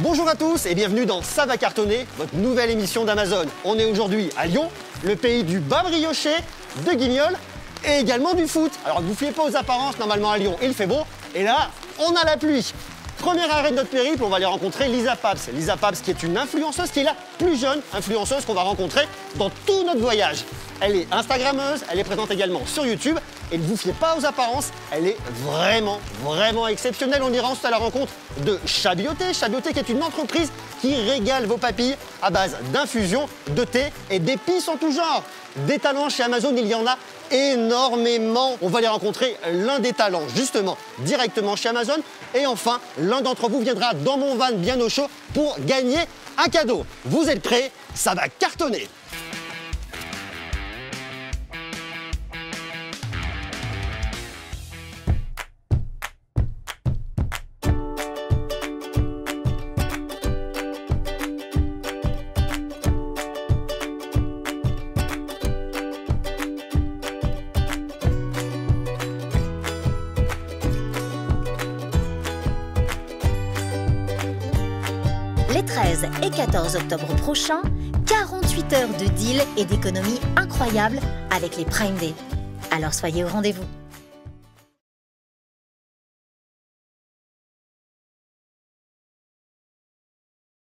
Bonjour à tous et bienvenue dans Ça va cartonner, votre nouvelle émission d'Amazon. On est aujourd'hui à Lyon, le pays du bas brioché, de guignol et également du foot. Alors ne vous fiez pas aux apparences, normalement à Lyon il fait beau et là on a la pluie. Premier arrêt de notre périple, on va aller rencontrer Lisa Pabs. Lisa Pabs qui est une influenceuse, qui est la plus jeune influenceuse qu'on va rencontrer dans tout notre voyage. Elle est Instagrammeuse, elle est présente également sur YouTube. Et ne vous fiez pas aux apparences, elle est vraiment, vraiment exceptionnelle. On ira ensuite à la rencontre de Chabioté. Chabioté qui est une entreprise qui régale vos papilles à base d'infusion, de thé et d'épices en tout genre. Des talents chez Amazon, il y en a énormément. On va les rencontrer l'un des talents justement directement chez Amazon. Et enfin, l'un d'entre vous viendra dans mon van bien au chaud pour gagner un cadeau. Vous êtes prêts? Ça va cartonner Les 13 et 14 octobre prochains, 48 heures de deal et d'économies incroyables avec les Prime Day. Alors soyez au rendez-vous.